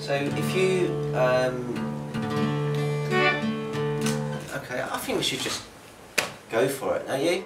So if you, um, okay, I think we should just go for it, don't you?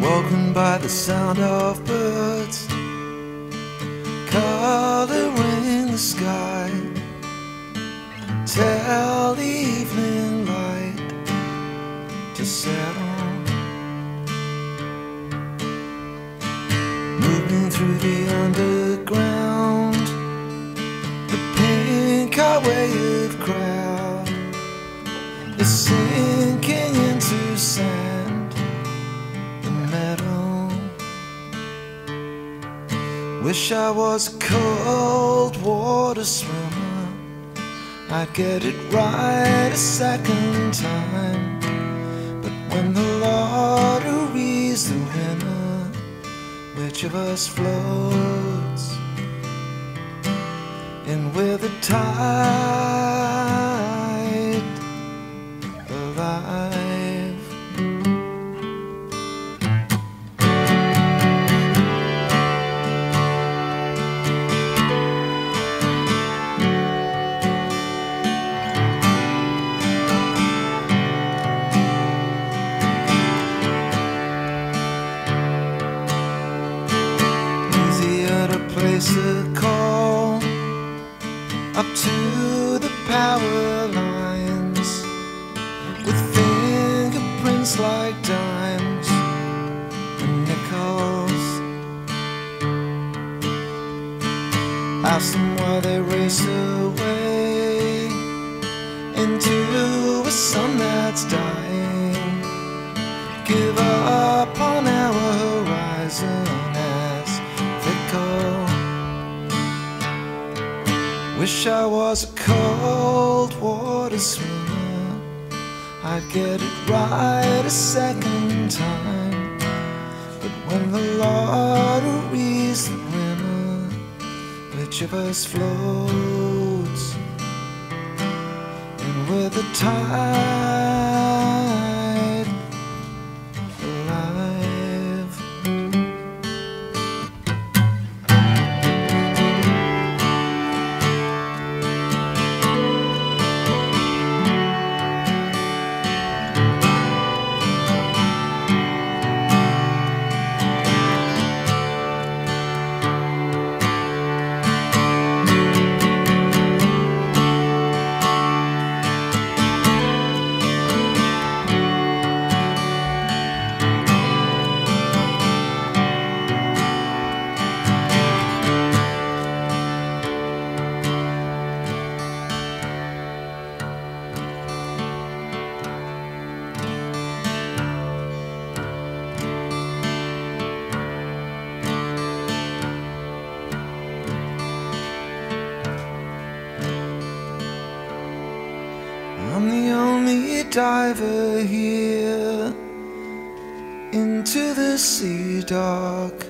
Woken by the sound of birds coloring the sky. Tell the evening light to settle. Moving through the underground, the pink highway of crowd Wish I was a cold water swimmer. I'd get it right a second time. But when the lottery's the winner, which of us floats in with the tide Ask them why they race away into a sun that's dying. Give up on our horizon as fickle. Wish I was a cold water swimmer. I'd get it right a second time. But when the lottery's of us floats in with the tide diver here into the sea dark.